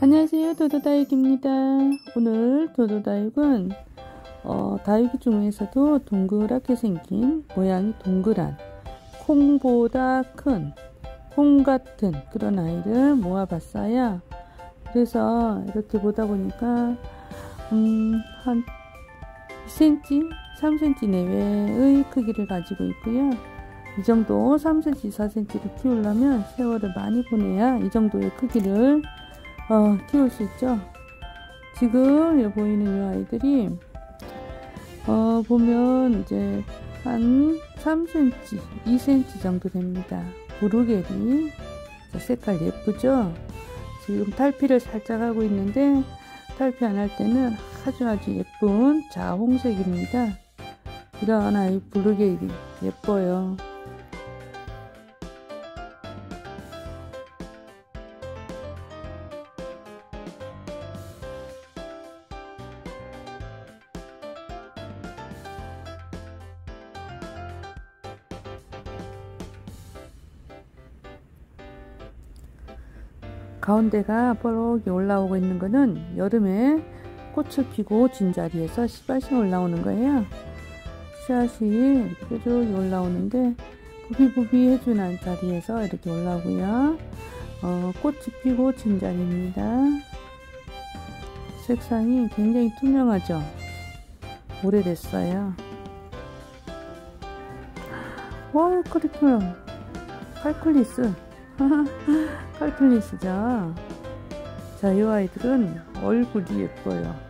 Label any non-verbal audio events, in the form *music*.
안녕하세요. 도도다육입니다. 오늘 도도다육은 어, 다육이 중에서도 동그랗게 생긴 모양이 동그란 콩보다 큰 콩 같은 그런 아이를 모아봤어요. 그래서 이렇게 보다 보니까 음, 한 2cm 3cm 내외의 크기를 가지고 있고요. 이 정도 3cm 4cm를 키우려면 세월을 많이 보내야 이 정도의 크기를 어, 키울 수 있죠. 지금 보이는 이 아이들이 어, 보면 이제 한 3cm, 2cm 정도 됩니다. 부르게리 색깔 예쁘죠? 지금 탈피를 살짝 하고 있는데 탈피 안 할 때는 아주 아주 예쁜 자홍색입니다. 이런 아이 부르게리 예뻐요. 가운데가 뽀록이 올라오고 있는 거는 여름에 꽃을 피고 진 자리에서 씨앗이 올라오는 거예요. 씨앗이 이렇게 쭉 올라오는데 부비부비 해주는 자리에서 이렇게 올라오고요. 어, 꽃이 피고 진 자리입니다. 색상이 굉장히 투명하죠. 오래됐어요. 와, 크리플 칼클리스. *laughs* 칼플리스죠. 자, 이 아이들은 얼굴이 예뻐요.